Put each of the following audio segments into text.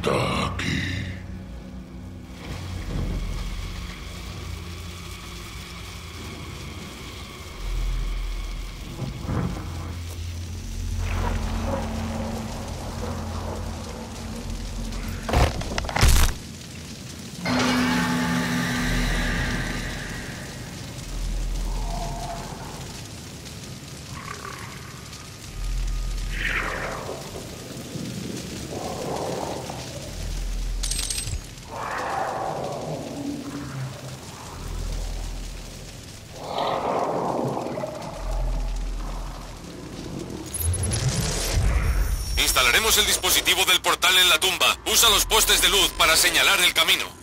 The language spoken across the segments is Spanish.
ataque. Instalaremos el dispositivo del portal en la tumba. Usa los postes de luz para señalar el camino.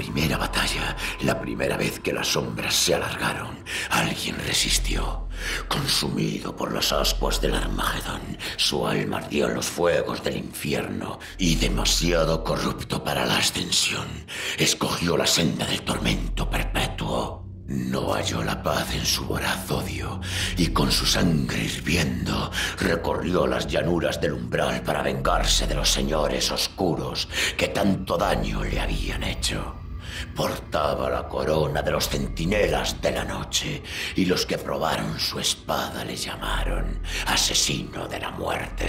Primera batalla, la primera vez que las sombras se alargaron, alguien resistió. Consumido por las ascuas del Armagedón, su alma ardió en los fuegos del infierno y demasiado corrupto para la ascensión, escogió la senda del tormento perpetuo. No halló la paz en su voraz odio y con su sangre hirviendo recorrió las llanuras del umbral para vengarse de los señores oscuros que tanto daño le habían hecho. Portaba la corona de los centinelas de la noche y los que probaron su espada le llamaron asesino de la muerte.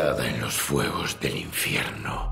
En los fuegos del infierno.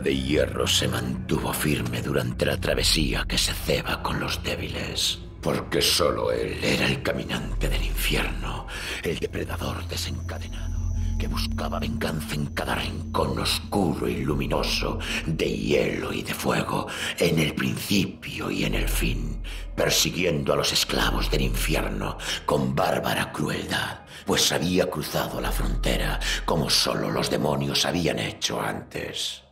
De hierro se mantuvo firme durante la travesía que se ceba con los débiles. Porque solo él era el caminante del infierno, el depredador desencadenado que buscaba venganza en cada rincón oscuro y luminoso, de hielo y de fuego, en el principio y en el fin, persiguiendo a los esclavos del infierno con bárbara crueldad, pues había cruzado la frontera como solo los demonios habían hecho antes.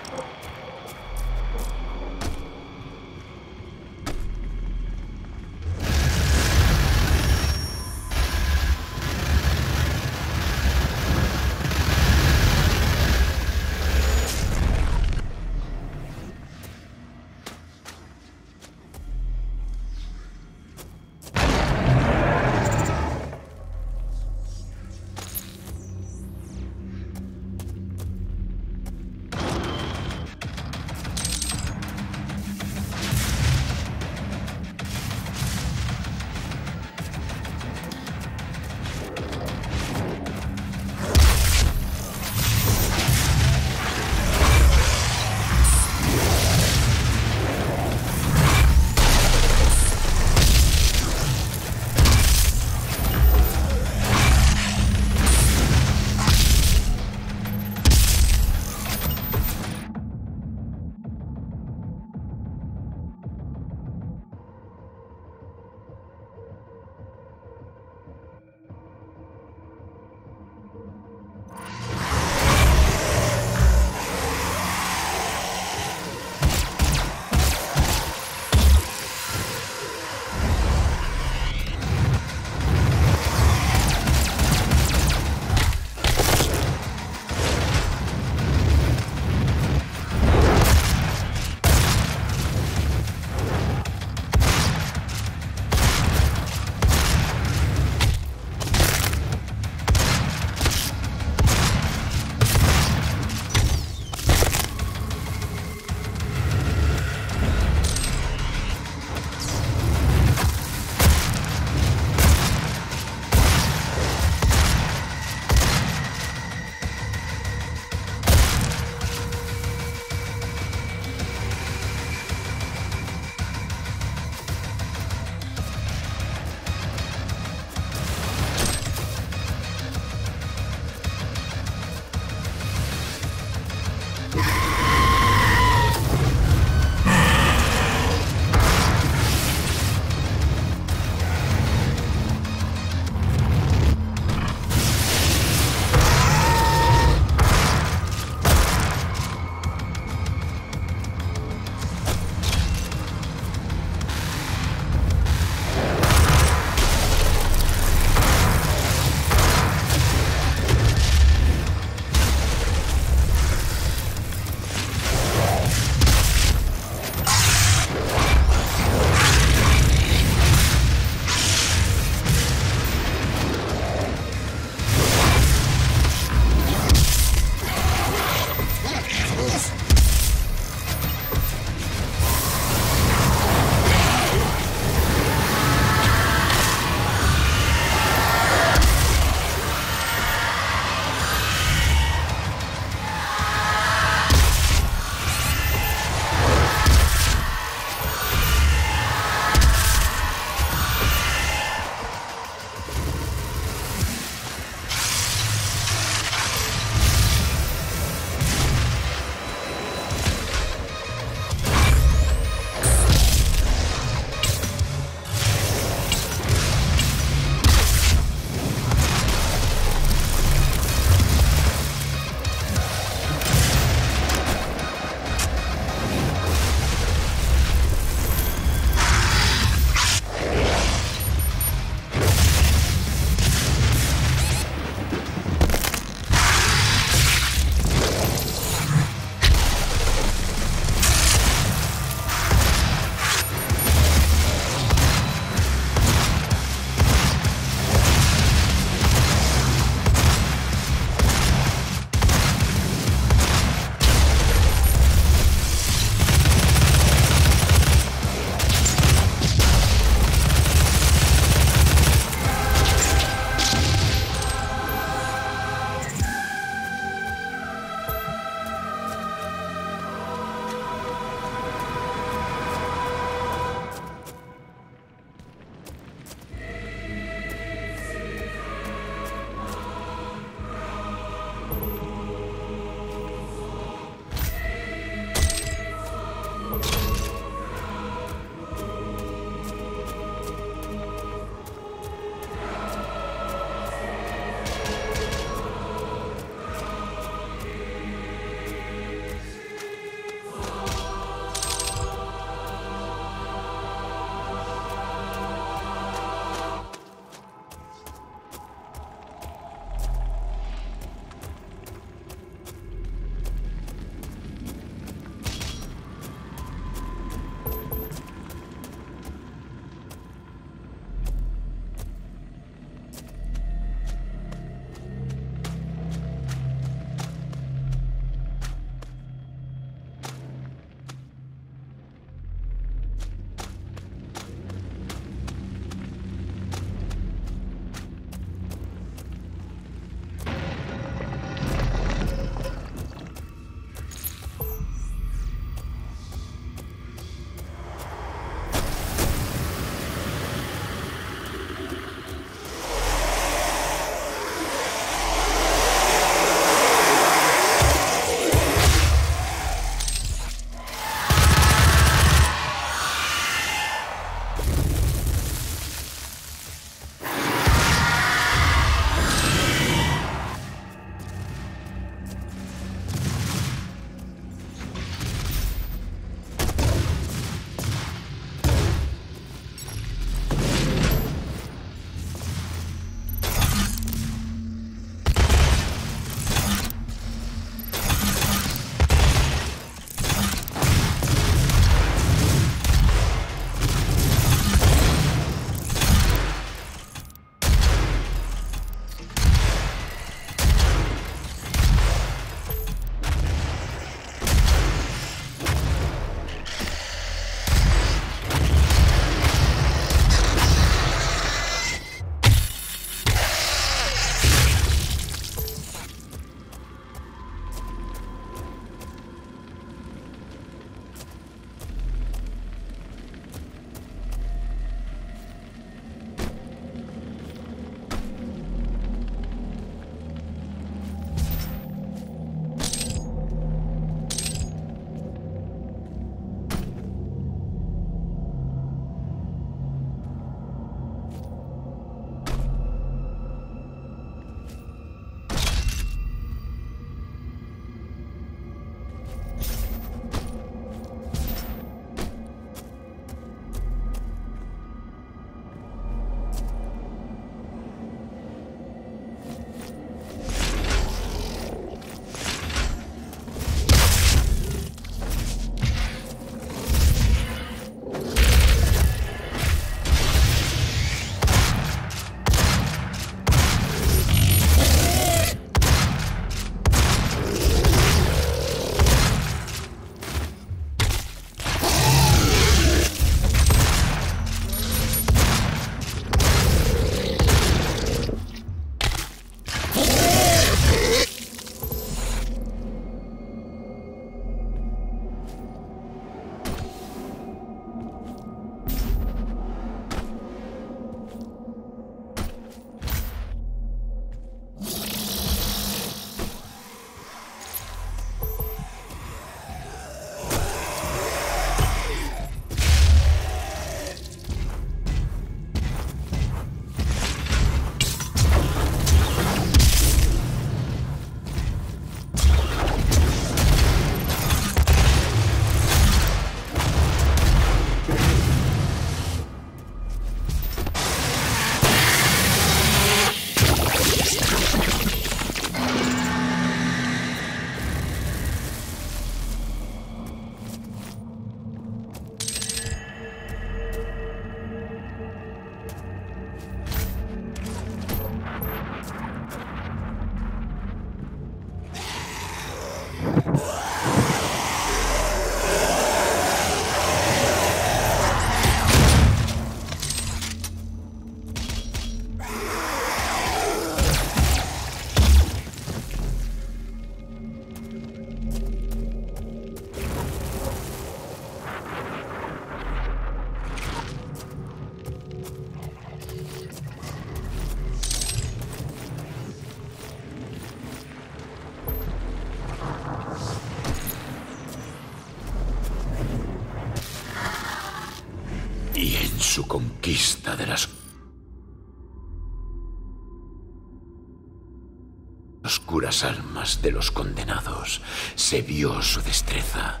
De los condenados, se vio su destreza.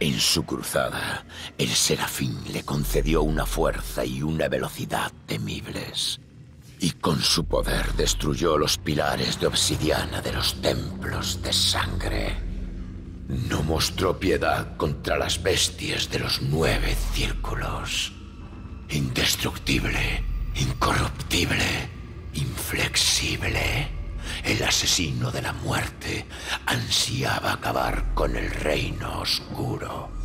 En su cruzada, el serafín le concedió una fuerza y una velocidad temibles. Y con su poder destruyó los pilares de obsidiana de los templos de sangre. No mostró piedad contra las bestias de los nueve círculos. Indestructible, incorruptible, inflexible. El asesino de la muerte ansiaba acabar con el reino oscuro.